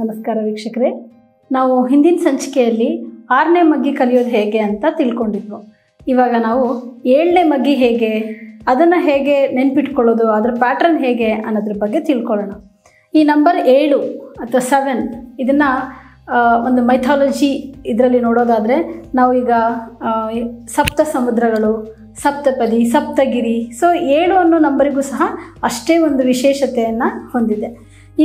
ನಮಸ್ಕಾರ ವೀಕ್ಷಕರೇ. ನಾವು ಹಿಂದಿನ ಸಂಚಿಕೆಯಲ್ಲಿ ಆರನೇ ಮಗ್ಗಿ ಕಲಿಯೋದು ಹೇಗೆ ಅಂತ ತಿಳ್ಕೊಂಡಿದ್ವು. ಇವಾಗ ನಾವು ಏಳನೇ ಮಗ್ಗಿ ಹೇಗೆ, ಅದನ್ನು ಹೇಗೆ ನೆನ್ಪಿಟ್ಕೊಳ್ಳೋದು, ಅದರ ಪ್ಯಾಟ್ರನ್ ಹೇಗೆ ಅನ್ನೋದ್ರ ಬಗ್ಗೆ ತಿಳ್ಕೊಳ್ಳೋಣ. ಈ ನಂಬರ್ ಏಳು ಅಥವಾ ಸೆವೆನ್ ಇದನ್ನು ಒಂದು ಮೈಥಾಲಜಿ ಇದರಲ್ಲಿ ನೋಡೋದಾದರೆ ನಾವು ಈಗ ಸಪ್ತ ಸಮುದ್ರಗಳು, ಸಪ್ತಪದಿ, ಸಪ್ತಗಿರಿ ಸೊ ಏಳು ಅನ್ನೋ ನಂಬರಿಗೂ ಸಹ ಅಷ್ಟೇ ಒಂದು ವಿಶೇಷತೆಯನ್ನು ಹೊಂದಿದೆ.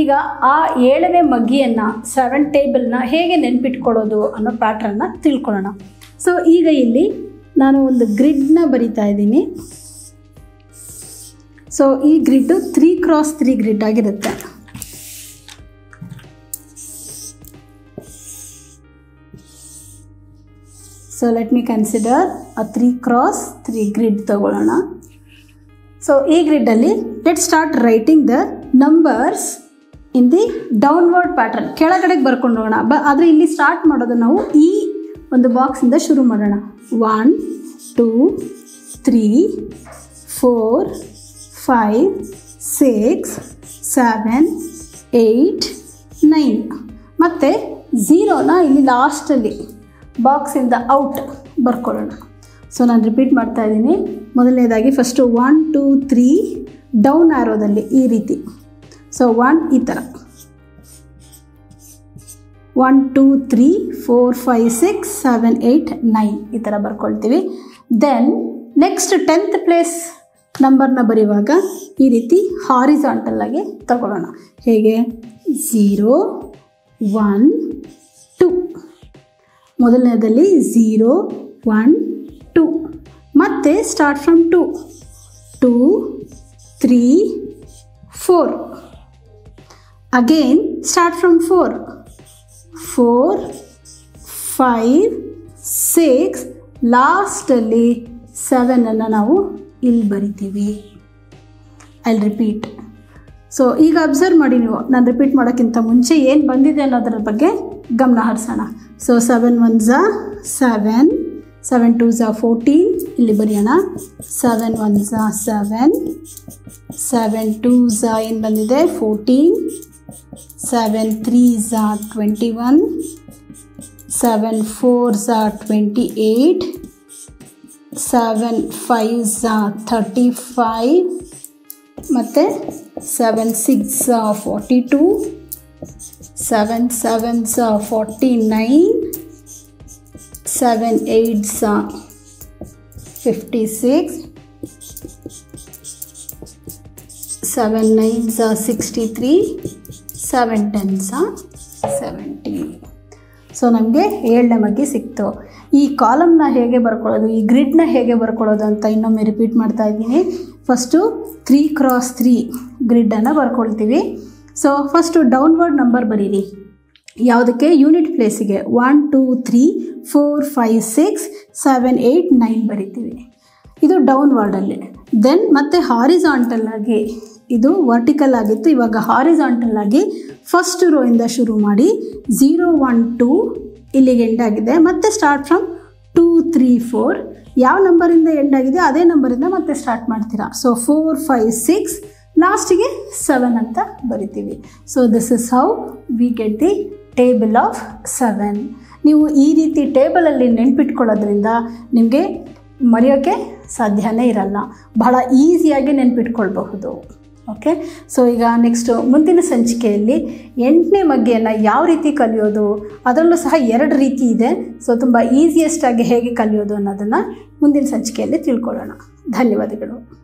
ಈಗ ಆ ಏಳನೇ ಮಗ್ಗಿಯನ್ನು ಸೆವೆನ್ ಟೇಬಲ್ನ ಹೇಗೆ ನೆನ್ಪಿಟ್ಕೊಳ್ಳೋದು ಅನ್ನೋ ಪ್ಯಾಟ್ರನ್ನ ತಿಳ್ಕೊಳ್ಳೋಣ. ಸೊ ಈಗ ಇಲ್ಲಿ ನಾನು ಒಂದು ಗ್ರಿಡ್ನ ಬರಿತಾ ಇದ್ದೀನಿ. ಸೊ ಈ grid three cross three grid ಆಗಿರುತ್ತೆ. So let me consider a three cross three grid ತಗೊಳ್ಳೋಣ. ಸೊ ಈ ಗ್ರಿಡ್ಡಲ್ಲಿ let start writing the numbers in the downward pattern ಕೆಳಗಡೆಗೆ ಬರ್ಕೊಂಡು ಹೋಗೋಣ. ಬ ಆದರೆ ಇಲ್ಲಿ ಸ್ಟಾರ್ಟ್ ಮಾಡೋದು ನಾವು ಈ ಒಂದು ಬಾಕ್ಸಿಂದ ಶುರು ಮಾಡೋಣ. One two three four five six seven eight nine ಮತ್ತು ಝೀರೋನ ಇಲ್ಲಿ ಲಾಸ್ಟಲ್ಲಿ ಬಾಕ್ಸಿಂದ ಔಟ್ ಬರ್ಕೊಳ್ಳೋಣ. ಸೊ ನಾನು ರಿಪೀಟ್ ಮಾಡ್ತಾ ಇದ್ದೀನಿ. ಮೊದಲನೇದಾಗಿ first one two three down ಆರೋದಲ್ಲಿ ಈ ರೀತಿ. ಸೊ ಒನ್ ಈ ಥರ one two three four five six seven eight nine ಈ ಥರ ಬರ್ಕೊಳ್ತೀವಿ ದೆನ್ ನೆಕ್ಸ್ಟ್ ಟೆಂತ್ ಪ್ಲೇಸ್ ನಂಬರ್ನ ಬರೆಯುವಾಗ ಈ ರೀತಿ ಹಾರಿಸಾಂಟಲ್ಲಾಗಿ ತಗೊಳ್ಳೋಣ ಹೇಗೆ? ಝೀರೋ ಒನ್ ಟು ಮೊದಲನೇದಲ್ಲಿ ಝೀರೋ ಒನ್ ಟು ಮತ್ತು start from two two three four again start from four four five six ಲಾಸ್ಟಲ್ಲಿ ಸೆವೆನನ್ನು ನಾವು ಇಲ್ಲಿ ಬರಿತೀವಿ. ಐ ರಿಪೀಟ್ ಸೊ ಈಗ ಅಬ್ಸರ್ವ್ ಮಾಡಿ ನೀವು. ನಾನು ರಿಪೀಟ್ ಮಾಡೋಕ್ಕಿಂತ ಮುಂಚೆ ಏನು ಬಂದಿದೆ ಅನ್ನೋದ್ರ ಬಗ್ಗೆ ಗಮನ ಹರಿಸೋಣ. ಸೊ ಸೆವೆನ್ ಒನ್ ಝಾ ಸೆವೆನ್ ಸೆವೆನ್ ಟೂ ಝಾ ಫೋರ್ಟೀನ್ ಇಲ್ಲಿ ಬರೆಯೋಣ. ಸೆವೆನ್ ಒನ್ ಝಾ ಸೆವೆನ್ ಸೆವೆನ್ ಟೂ ಝಾ ಏನು ಬಂದಿದೆ? Fourteen seven three Jha twenty one seven four Jha twenty eight seven five Jha thirty five ಮತ್ತು seven six forty two seven seven forty nine seven eight fifty six seven nine sixty three seven tens seventeen so ನಮಗೆ ಏಳನೇ ಮಗ್ಗಿ ಸಿಕ್ತು. ಈ ಕಾಲಮ್ನ ಹೇಗೆ ಬರ್ಕೊಳ್ಳೋದು, ಈ ಗ್ರಿಡ್ನ ಹೇಗೆ ಬರ್ಕೊಳ್ಳೋದು ಅಂತ ಇನ್ನೊಮ್ಮೆ ರಿಪೀಟ್ ಮಾಡ್ತಾ ಇದ್ದೀನಿ. ಫಸ್ಟು ತ್ರೀ ಕ್ರಾಸ್ ತ್ರೀ ಗ್ರಿಡ್ಡನ್ನು ಬರ್ಕೊಳ್ತೀವಿ. ಸೊ ಫಸ್ಟು ಡೌನ್ವರ್ಡ್ ನಂಬರ್ ಬರೀರಿ. ಯಾವುದಕ್ಕೆ? ಯೂನಿಟ್ ಪ್ಲೇಸಿಗೆ one two three four five six seven eight nine ಬರಿತೀವಿ. ಇದು ಡೌನ್ವರ್ಡಲ್ಲಿ ದೆನ್ ಮತ್ತೆ ಹಾರಿಸಾಂಟಲ್ ಆಗಿ ಇದು ವರ್ಟಿಕಲ್ ಆಗಿತ್ತು. ಇವಾಗ ಹಾರಿಸಾಂಟಲ್ ಆಗಿ ಫಸ್ಟ್ ರೋ ಇಂದ ಶುರು ಮಾಡಿ ಝೀರೋ ಒನ್ ಟೂ ಇಲ್ಲಿಗೆ ಎಂಡ್ ಆಗಿದೆ. ಮತ್ತೆ start from two three four ಯಾವ ನಂಬರಿಂದ ಎಂಡ್ ಆಗಿದೆ? ಅದೇ ನಂಬರಿಂದ ಮತ್ತೆ ಸ್ಟಾರ್ಟ್ ಮಾಡ್ತೀರಾ. ಸೊ ಫೋರ್ ಫೈವ್ ಸಿಕ್ಸ್ ಲಾಸ್ಟಿಗೆ ಸೆವೆನ್ ಅಂತ ಬರಿತೀವಿ. So this is how we get the table of seven ನೀವು ಈ ರೀತಿ ಟೇಬಲಲ್ಲಿ ನೆನ್ಪಿಟ್ಕೊಳ್ಳೋದ್ರಿಂದ ನಿಮಗೆ ಮರೆಯೋಕ್ಕೆ ಸಾಧ್ಯನೇ ಇರಲ್ಲ. ಬಹಳ ಈಸಿಯಾಗಿ ನೆನ್ಪಿಟ್ಕೊಳ್ಬಹುದು. ಓಕೆ ಸೊ ಈಗ ನೆಕ್ಸ್ಟು ಮುಂದಿನ ಸಂಚಿಕೆಯಲ್ಲಿ ಎಂಟನೇ ಮಗ್ಗೆಯನ್ನು ಯಾವ ರೀತಿ ಕಲಿಯೋದು? ಅದರಲ್ಲೂ ಸಹ ಎರಡು ರೀತಿ ಇದೆ. ಸೊ ತುಂಬ ಈಸಿಯೆಸ್ಟಾಗಿ ಹೇಗೆ ಕಲಿಯೋದು ಅನ್ನೋದನ್ನು ಮುಂದಿನ ಸಂಚಿಕೆಯಲ್ಲಿ ತಿಳ್ಕೊಳ್ಳೋಣ. ಧನ್ಯವಾದಗಳು.